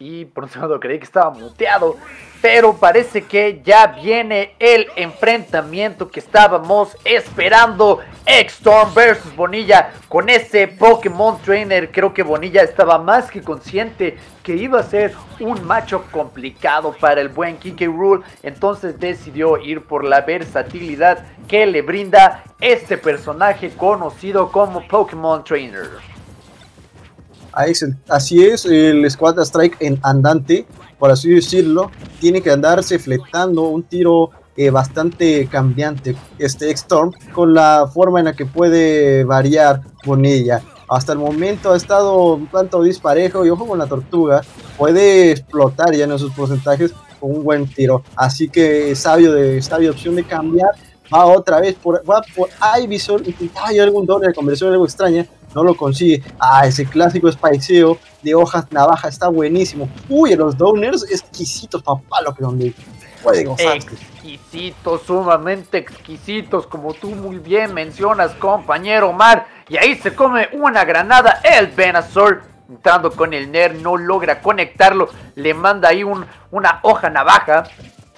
Y por un segundo creí que estaba muteado. Pero parece que ya viene el enfrentamiento que estábamos esperando. X-Storm versus Bonilla. Con ese Pokémon Trainer, creo que Bonilla estaba más que consciente que iba a ser un macho complicado para el buen Kike Rule. Entonces decidió ir por la versatilidad que le brinda este personaje conocido como Pokémon Trainer. Así es, el Squad Strike en andante, por así decirlo, tiene que andarse fletando un tiro eh, bastante cambiante, este X-Storm, con la forma en la que puede variar con ella. Hasta el momento ha estado un tanto disparejo y ojo con la tortuga, puede explotar ya en sus porcentajes con un buen tiro. Así que sabio, de, sabio opción de cambiar va otra vez por, va por Ivysaur, hay algún doble de conversión, algo extraña, no lo consigue. Ah, ese clásico spiceo de hojas navaja está buenísimo. Uy, los doners exquisitos, papá, lo que donde puede gozar. Exquisitos, sumamente exquisitos, como tú muy bien mencionas, compañero Omar. Y ahí se come una granada el Venusaur. Entrando con el Ner, no logra conectarlo. Le manda ahí un, una hoja navaja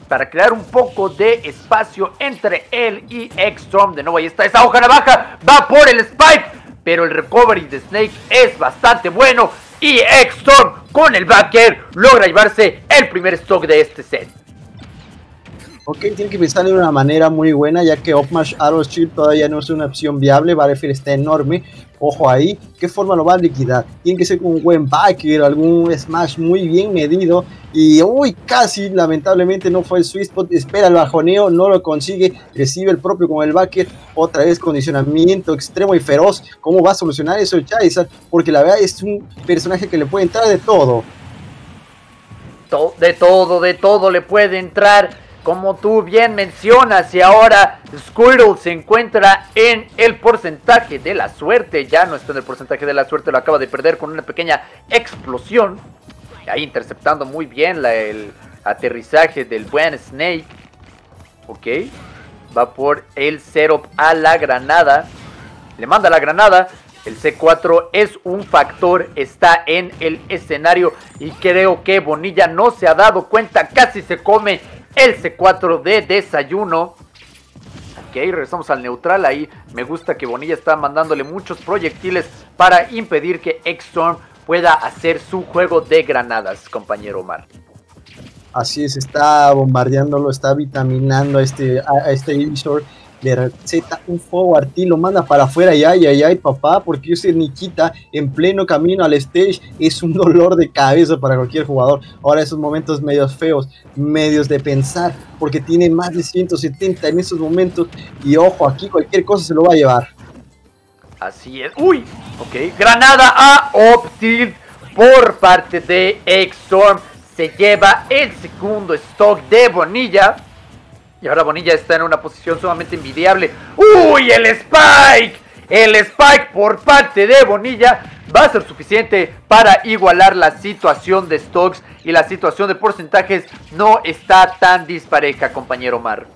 para crear un poco de espacio entre él y X-Storm. De nuevo, ahí está esa hoja navaja. Va por el Spike. Pero el recovery de Snake es bastante bueno. Y X-Storm con el backer logra llevarse el primer stock de este set. Ok, tiene que pensar de una manera muy buena, ya que Opmash Arrow Shield todavía no es una opción viable. Battlefield está enorme. Ojo ahí, ¿qué forma lo va a liquidar? Tiene que ser con un buen backer, algún smash muy bien medido. Y uy, casi lamentablemente no fue el sweet spot. Espera el bajoneo, no lo consigue. Recibe el propio con el backer. Otra vez condicionamiento extremo y feroz. ¿Cómo va a solucionar eso Charizard? Porque la verdad es un personaje que le puede entrar de todo. De todo, de todo le puede entrar como tú bien mencionas, y ahora Squirtle se encuentra en el porcentaje de la suerte. Ya no está en el porcentaje de la suerte, lo acaba de perder con una pequeña explosión. Ahí interceptando muy bien el aterrizaje del buen Snake. Ok. Va por el setup a la granada. Le manda la granada. El C4 es un factor, está en el escenario y creo que Bonilla no se ha dado cuenta, casi se come el C4 de desayuno. Ok, regresamos al neutral. Ahí me gusta que Bonilla está mandándole muchos proyectiles para impedir que X-Storm pueda hacer su juego de granadas, compañero Omar. Así es, está bombardeándolo, está vitaminando a este, a este le receta un fuego artil, lo manda para afuera y ay, ay, ay, papá, porque ese Nikita en pleno camino al stage es un dolor de cabeza para cualquier jugador. Ahora esos momentos medios feos, medios de pensar, porque tiene más de 170 en esos momentos y ojo, aquí cualquier cosa se lo va a llevar. Así es, uy, ok, granada a Optil por parte de X-Storm. Se lleva el segundo stock de Bonilla. Y ahora Bonilla está en una posición sumamente envidiable. ¡Uy! ¡El Spike! El Spike por parte de Bonilla va a ser suficiente para igualar la situación de stocks y la situación de porcentajes no está tan dispareja, compañero Mar.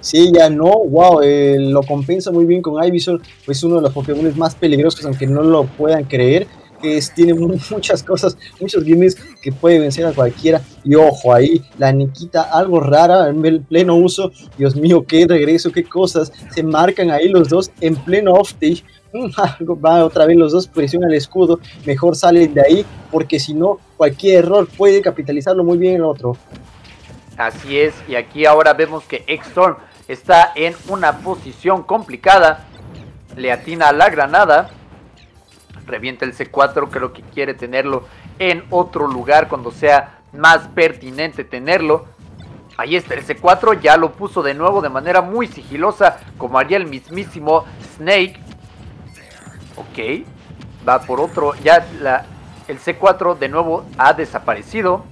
Sí, ya no, wow, eh, lo compensa muy bien con Ivysaur, pues uno de los Pokémon más peligrosos, aunque no lo puedan creer que tiene muchas cosas, muchos gimmicks que puede vencer a cualquiera. Y ojo, ahí la Nikita, algo rara en el pleno uso. Dios mío, qué regreso, qué cosas. Se marcan ahí los dos en pleno off-stage. Va otra vez los dos, presiona el escudo. Mejor salen de ahí, porque si no, cualquier error puede capitalizarlo muy bien el otro. Así es, y aquí ahora vemos que X-Storm está en una posición complicada. Le atina a la granada revienta el C4, creo que quiere tenerlo en otro lugar cuando sea más pertinente tenerlo. Ahí está el C4, ya lo puso de nuevo de manera muy sigilosa, como haría el mismísimo Snake. Ok, va por otro, ya la, el C4 de nuevo ha desaparecido.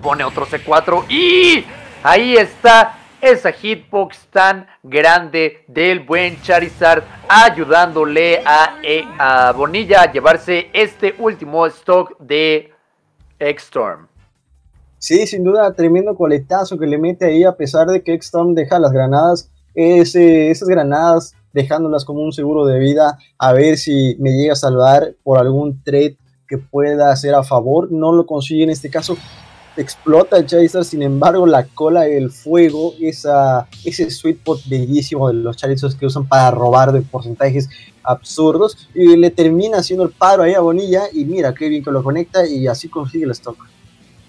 Pone otro C4 y ahí está esa hitbox tan grande del buen Charizard ayudándole a, eh, a Bonilla a llevarse este último stock de X-Storm. Sí, sin duda, tremendo coletazo que le mete ahí a pesar de que X-Storm deja las granadas, esas granadas dejándolas como un seguro de vida, a ver si me llega a salvar por algún trade que pueda hacer a favor. No lo consigue en este caso. Explota el Charizard, sin embargo, la cola del fuego, esa, ese sweet pot bellísimo de los Charizards que usan para robar de porcentajes absurdos, y le termina haciendo el paro ahí a Bonilla. Y mira qué bien que lo conecta, y así consigue el stock.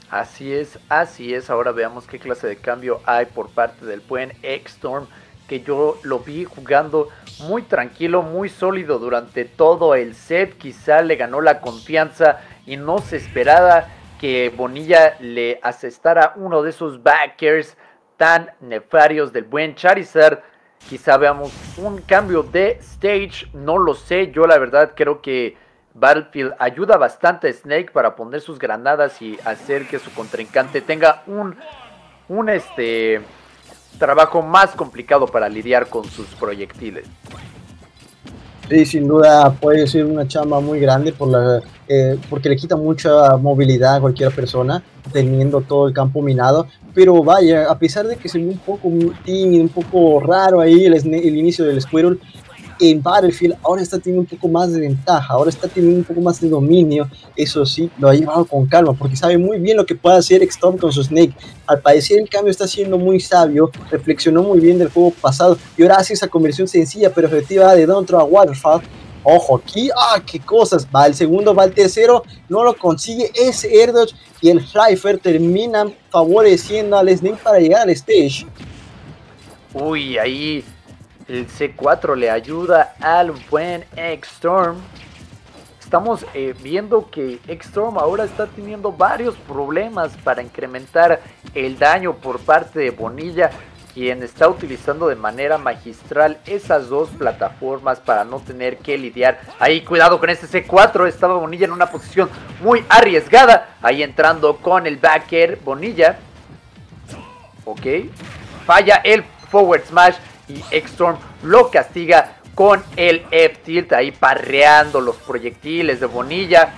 Así es, así es. Ahora veamos qué clase de cambio hay por parte del buen X-Storm que yo lo vi jugando muy tranquilo, muy sólido durante todo el set. Quizá le ganó la confianza y no se esperaba que Bonilla le asestara uno de esos backers tan nefarios del buen Charizard. Quizá veamos un cambio de stage, no lo sé. Yo la verdad creo que Battlefield ayuda bastante a Snake para poner sus granadas y hacer que su contrincante tenga un, un este, trabajo más complicado para lidiar con sus proyectiles. Sí, sin duda puede ser una chamba muy grande por la, eh, porque le quita mucha movilidad a cualquier persona teniendo todo el campo minado. Pero vaya, a pesar de que se ve un poco tímido, un poco raro ahí el, el inicio del Squirrel, en Battlefield ahora está teniendo un poco más de ventaja, ahora está teniendo un poco más de dominio, eso sí, lo ha llevado con calma, porque sabe muy bien lo que puede hacer Storm con su Snake. Al parecer el cambio está siendo muy sabio, reflexionó muy bien del juego pasado y ahora hace esa conversión sencilla pero efectiva de Dontro a Waterfall. Ojo aquí, ah, qué cosas. Va el segundo, va el tercero, no lo consigue ese Air y el Flyfer terminan favoreciendo al Snake para llegar al stage. Uy, ahí el C4 le ayuda al buen X-Storm. Estamos eh, viendo que X-Storm ahora está teniendo varios problemas para incrementar el daño por parte de Bonilla, quien está utilizando de manera magistral esas dos plataformas para no tener que lidiar. Ahí cuidado con este C4, estaba Bonilla en una posición muy arriesgada. Ahí entrando con el backer Bonilla. Ok, falla el forward smash y X-Storm lo castiga con el F-Tilt ahí parreando los proyectiles de Bonilla.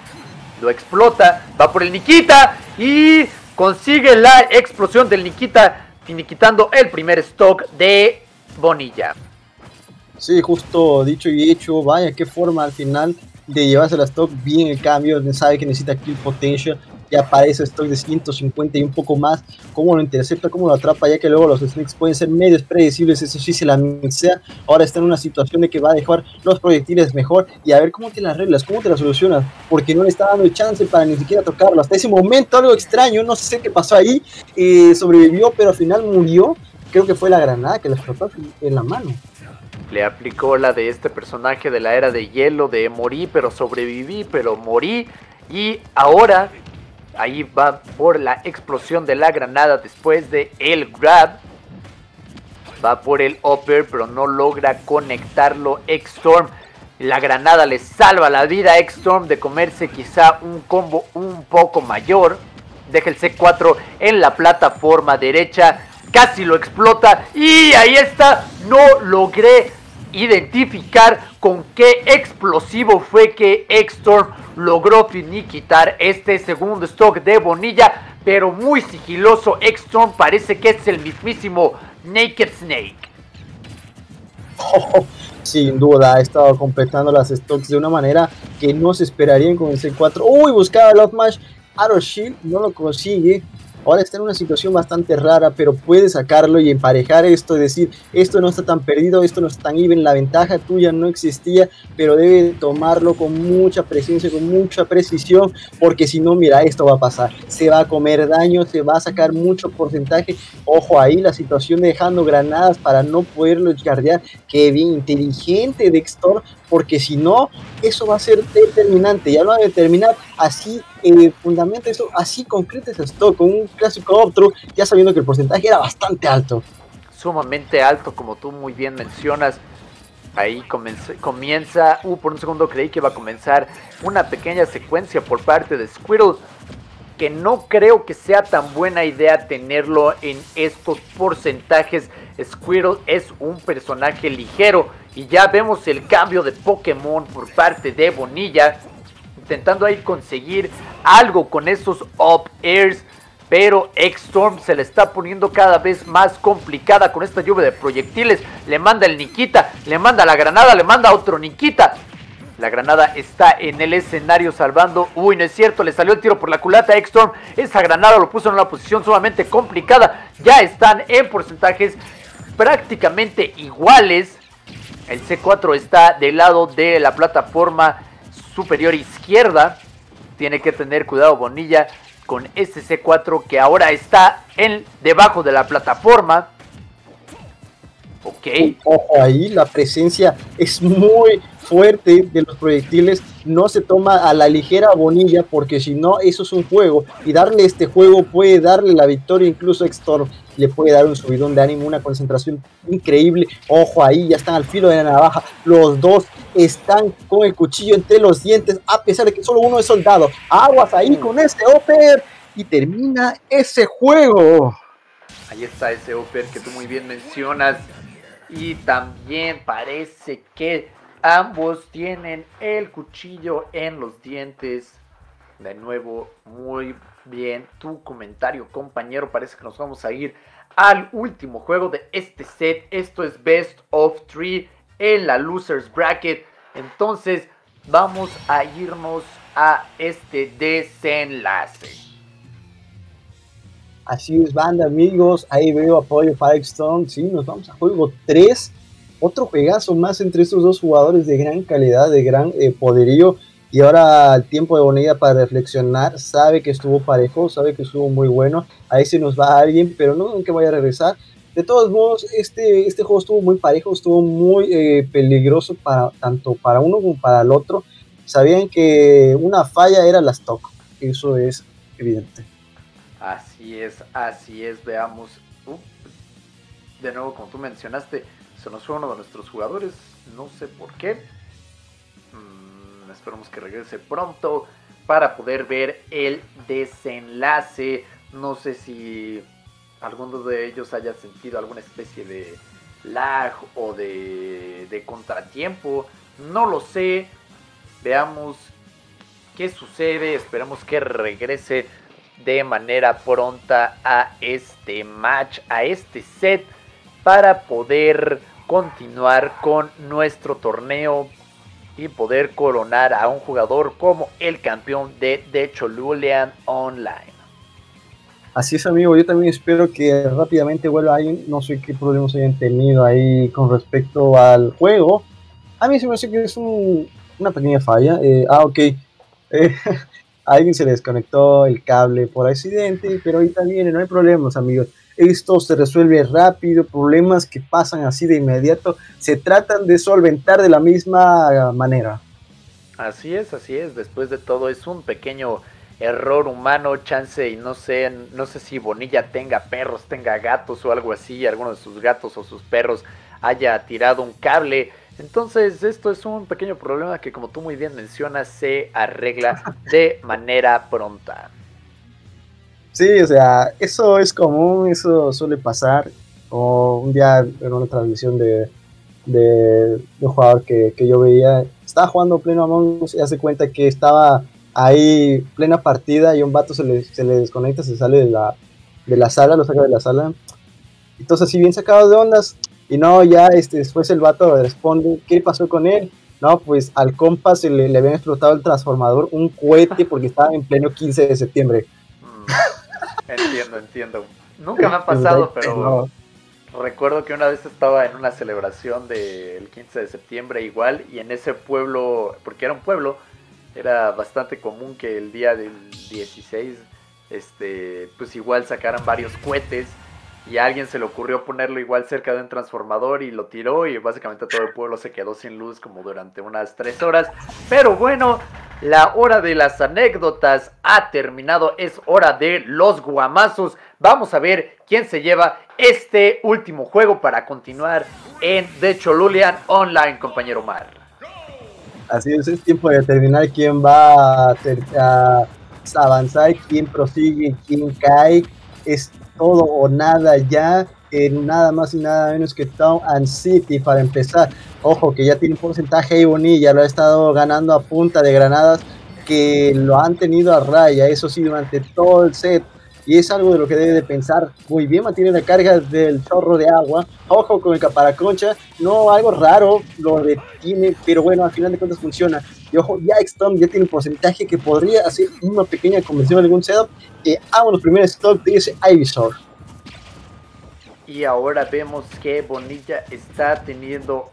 Lo explota, va por el Nikita y consigue la explosión del Nikita, finiquitando el primer stock de Bonilla. Sí, justo dicho y hecho, vaya, qué forma al final de llevarse la stock bien el cambio, sabe que necesita kill potential, ya aparece stock de 150 y un poco más, cómo lo intercepta, cómo lo atrapa, ya que luego los snakes pueden ser medios predecibles, eso sí se la mixea, ahora está en una situación de que va a dejar los proyectiles mejor y a ver cómo te las arreglas, cómo te las solucionas, porque no le está dando chance para ni siquiera tocarlo, hasta ese momento algo extraño, no sé qué pasó ahí, eh, sobrevivió pero al final murió, creo que fue la granada que le explotó en la mano. Le aplicó la de este personaje de la era de hielo, de morí, pero sobreviví, pero morí. Y ahora Ahí va por la explosión de la granada después de el grab. Va por el upper, pero no logra conectarlo X-Storm. La granada le salva la vida a X-Storm de comerse quizá un combo un poco mayor. Deja el C4 en la plataforma derecha. Casi lo explota. Y ahí está. No logré identificar con qué explosivo fue que X-Storm logró finiquitar este segundo stock de Bonilla, pero muy sigiloso. X-Storm parece que es el mismísimo Naked Snake. sin duda, ha estado completando las stocks de una manera que no se esperarían con el C4. Uy, buscaba el Mash. Arrow Shield no lo consigue. Ahora está en una situación bastante rara, pero puede sacarlo y emparejar esto, decir, esto no está tan perdido, esto no está tan even, la ventaja tuya no existía, pero debe tomarlo con mucha presencia, con mucha precisión, porque si no, mira, esto va a pasar, se va a comer daño, se va a sacar mucho porcentaje, ojo ahí la situación dejando granadas para no poderlo guardiar, qué bien inteligente Dextor, porque si no, eso va a ser determinante, ya lo va a determinar así eh, fundamento eso, así concretes esto, con un clásico otro, ya sabiendo que el porcentaje era bastante alto. Sumamente alto, como tú muy bien mencionas. Ahí comienza, uh, por un segundo creí que iba a comenzar una pequeña secuencia por parte de Squirtle, que no creo que sea tan buena idea tenerlo en estos porcentajes. Squirtle es un personaje ligero y ya vemos el cambio de Pokémon por parte de Bonilla, intentando ahí conseguir algo con esos up airs. Pero X-Storm se le está poniendo cada vez más complicada con esta lluvia de proyectiles. Le manda el Nikita, le manda la granada, le manda otro Nikita. La granada está en el escenario salvando. Uy, no es cierto, le salió el tiro por la culata a X-Storm. Esa granada lo puso en una posición sumamente complicada. Ya están en porcentajes prácticamente iguales. El C4 está del lado de la plataforma superior izquierda. Tiene que tener cuidado Bonilla con este C4 que ahora está en, debajo de la plataforma. Ok. Ojo ahí, la presencia es muy fuerte de los proyectiles. No se toma a la ligera Bonilla porque si no, eso es un juego. Y darle este juego puede darle la victoria incluso a. Le puede dar un subidón de ánimo, una concentración increíble. Ojo ahí, ya están al filo de la navaja. Los dos están con el cuchillo entre los dientes, a pesar de que solo uno es soldado. Aguas ahí con este Oper. Y termina ese juego. Ahí está ese Oper que tú muy bien mencionas. Y también parece que ambos tienen el cuchillo en los dientes. De nuevo, muy bien tu comentario, compañero. Parece que nos vamos a ir al último juego de este set. Esto es Best of Three en la Losers Bracket. Entonces, vamos a irnos a este desenlace. Así es, banda, amigos. Ahí veo apoyo para Stone. Sí, nos vamos a juego 3. Otro juegazo más entre estos dos jugadores de gran calidad, de gran eh, poderío. Y ahora el tiempo de Bonilla para reflexionar. Sabe que estuvo parejo, sabe que estuvo muy bueno. Ahí se nos va alguien, pero no que vaya a regresar. De todos modos, este, este juego estuvo muy parejo, estuvo muy eh, peligroso para, tanto para uno como para el otro. Sabían que una falla era la stock. Eso es evidente. Así es, así es, veamos. De nuevo, como tú mencionaste, se nos fue uno de nuestros jugadores, no sé por qué. Mm, esperemos que regrese pronto para poder ver el desenlace. No sé si alguno de ellos haya sentido alguna especie de lag o de, de contratiempo. No lo sé. Veamos qué sucede. Esperemos que regrese de manera pronta a este match, a este set, para poder continuar con nuestro torneo y poder coronar a un jugador como el campeón de The Cholulian Online. Así es, amigo. Yo también espero que rápidamente vuelva ahí. No sé qué problemas hayan tenido ahí con respecto al juego. A mí se me hace que es una pequeña falla. Eh, ah, ok. Eh, alguien se desconectó el cable por accidente, pero ahorita viene, no hay problemas, amigos. Esto se resuelve rápido, problemas que pasan así de inmediato se tratan de solventar de la misma manera. Así es, así es. Después de todo es un pequeño error humano, chance y no sé, no sé si Bonilla tenga perros, tenga gatos o algo así, alguno de sus gatos o sus perros haya tirado un cable entonces, esto es un pequeño problema que, como tú muy bien mencionas, se arregla de manera pronta. Sí, o sea, eso es común, eso suele pasar. O un día en una transmisión de, de, un jugador que, yo veía, estaba jugando pleno Among Us y hace cuenta que estaba ahí plena partida y un vato se le, se le desconecta, se sale de la, de la sala, lo saca de la sala. Entonces, si bien sacado de ondas, y no, ya este, después el vato responde, ¿qué pasó con él? No, pues al compa se le, le habían explotado el transformador, un cohete porque estaba en pleno 15 de septiembre. Mm, entiendo, entiendo. Nunca me ha pasado, pero recuerdo que una vez estaba en una celebración del 15 de septiembre igual y en ese pueblo, porque era un pueblo, era bastante común que el día del 16, este, pues igual sacaran varios cohetes y a alguien se le ocurrió ponerlo igual cerca de un transformador y lo tiró y básicamente todo el pueblo se quedó sin luz como durante unas tres horas. Pero bueno, la hora de las anécdotas ha terminado, es hora de los guamazos. Vamos a ver quién se lleva este último juego para continuar en The Cholulian Online, compañero Mar. Así es, es tiempo de determinar quién va a, avanzar, quién prosigue, quién cae. Todo o nada ya, en nada más y nada menos que Town and City para empezar. Ojo que ya tiene un porcentaje ahí bonilla, lo ha estado ganando a punta de granadas que lo han tenido a raya, eso sí, durante todo el set. y es algo de lo que debe de pensar muy bien, mantiene la carga del chorro de agua, ojo con el caparaconcha, no algo raro, lo detiene, pero bueno, al final de cuentas funciona. Y ojo, ya Storm ya tiene un porcentaje que podría hacer una pequeña conversión en algún setup. Eh, hago los primeros stock de ese Ivysaur. Y ahora vemos que Bonilla está teniendo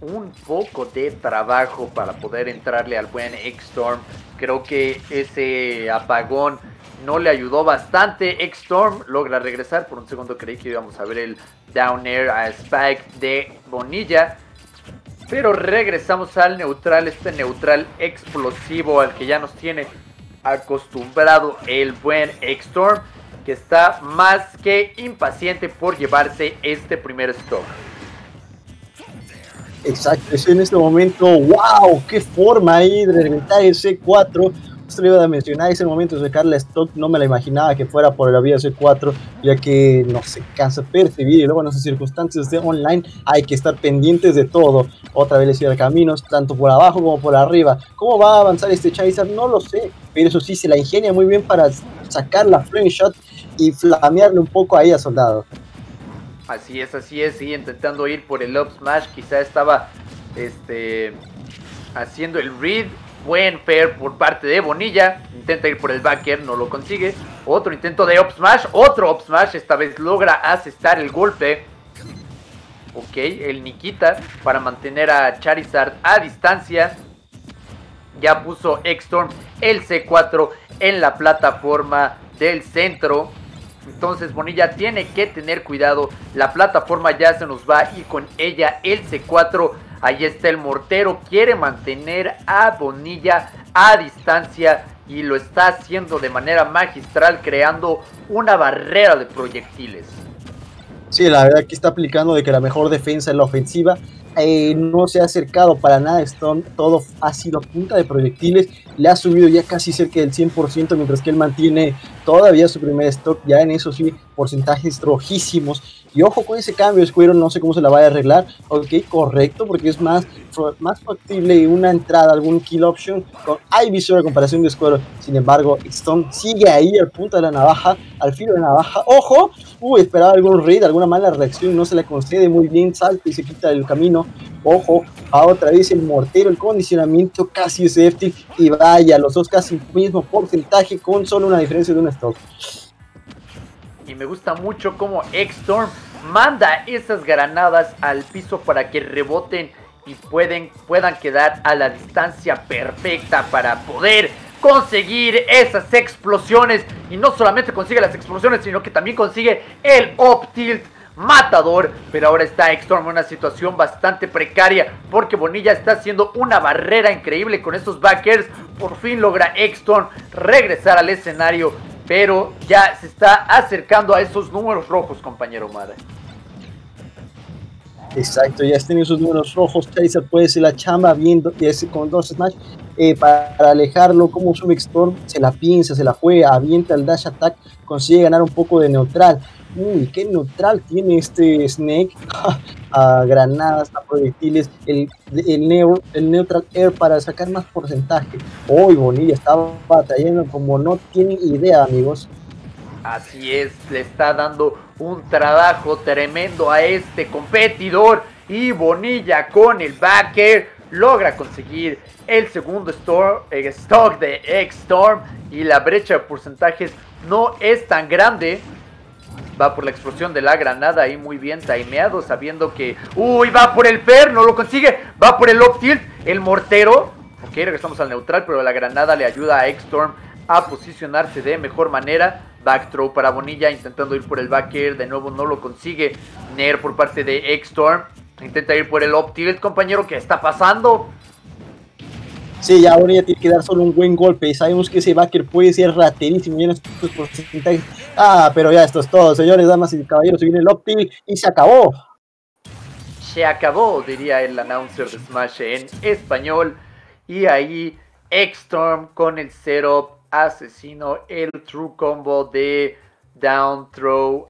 un poco de trabajo para poder entrarle al buen X-Storm. Creo que ese apagón no le ayudó bastante. X-Storm logra regresar. Por un segundo creí que íbamos a ver el down air a Spike de Bonilla. Pero regresamos al neutral, este neutral explosivo al que ya nos tiene acostumbrado el buen X-Storm que está más que impaciente por llevarse este primer stock. Exacto, es en este momento, wow, qué forma ahí de reventar ese 4. Esto lo iba a mencionar, ese momento de sacar la stock no me la imaginaba que fuera por la vía C4, ya que no se cansa percibir y luego en esas circunstancias de online hay que estar pendientes de todo. Otra vez le caminos, tanto por abajo como por arriba. ¿Cómo va a avanzar este Charizard? No lo sé, pero eso sí, se la ingenia muy bien para sacar la flame shot y flamearle un poco ahí a Soldado. Así es, así es, sí, intentando ir por el up smash, quizá estaba este haciendo el read, buen fair por parte de Bonilla, intenta ir por el backer, no lo consigue, otro intento de up smash, otro up smash, esta vez logra asestar el golpe. Ok, el Nikita para mantener a Charizard a distancia. Ya puso X-Storm el C4 en la plataforma del centro. Entonces Bonilla tiene que tener cuidado. La plataforma ya se nos va y con ella el C4. Ahí está el mortero. Quiere mantener a Bonilla a distancia y lo está haciendo de manera magistral creando una barrera de proyectiles. Sí, la verdad que está aplicando de que la mejor defensa es la ofensiva. Eh, no se ha acercado para nada Stone, todo ha sido punta de proyectiles, le ha subido ya casi cerca del 100%, mientras que él mantiene todavía su primer stock, ya en eso sí, porcentajes rojísimos. Y ojo con ese cambio, Squirrel, no sé cómo se la vaya a arreglar. Ok, correcto, porque es más, más factible una entrada, algún kill option con Ivysaur a comparación de Squirrel. Sin embargo, Stone sigue ahí al punto de la navaja, al filo de la navaja. ¡Ojo! Uy, esperaba algún raid, alguna mala reacción, no se le concede muy bien, salta y se quita el camino. Ojo, a otra vez el mortero, el condicionamiento casi safety y vaya, los dos casi mismo porcentaje con solo una diferencia de un stock. Y me gusta mucho como X-Storm manda esas granadas al piso para que reboten y pueden, puedan quedar a la distancia perfecta para poder conseguir esas explosiones. Y no solamente consigue las explosiones, sino que también consigue el up tilt matador. Pero ahora está X-Storm en una situación bastante precaria. Porque Bonilla está haciendo una barrera increíble con estos backers. Por fin logra X-Storm regresar al escenario. Pero ya se está acercando a esos números rojos, compañero Mada. Exacto, ya están esos números rojos. Charizard puede ser la chamba viendo con dos smash eh, para, alejarlo. Como su Storm se la piensa, se la juega, avienta el dash attack, consigue ganar un poco de neutral. Uy, qué neutral tiene este Snake. a granadas, a proyectiles, el, el, el neutral air para sacar más porcentaje. Uy, Bonilla estaba batallando como no tienen idea, amigos. Así es, le está dando un trabajo tremendo a este competidor. Y Bonilla con el backer logra conseguir el segundo eh, stock de X-Storm. Y la brecha de porcentajes no es tan grande. Va por la explosión de la granada ahí muy bien timeado, sabiendo que... ¡Uy! Va por el Per, no lo consigue. Va por el up tilt, el mortero. Ok, regresamos al neutral, pero la granada le ayuda a X-Storm a posicionarse de mejor manera. Backthrow para Bonilla intentando ir por el backer. De nuevo no lo consigue. Nair por parte de X-Storm. Intenta ir por el up tilt, compañero. ¿Qué está pasando? Sí, ya Bonilla tiene que dar solo un buen golpe. Sabemos que ese backer puede ser raterísimo. Ah, pero ya esto es todo, señores, damas y caballeros. Se viene el up tilt y se acabó. Se acabó, diría el announcer de Smash en español. Y ahí X-Storm con el setup asesino el true combo de down throw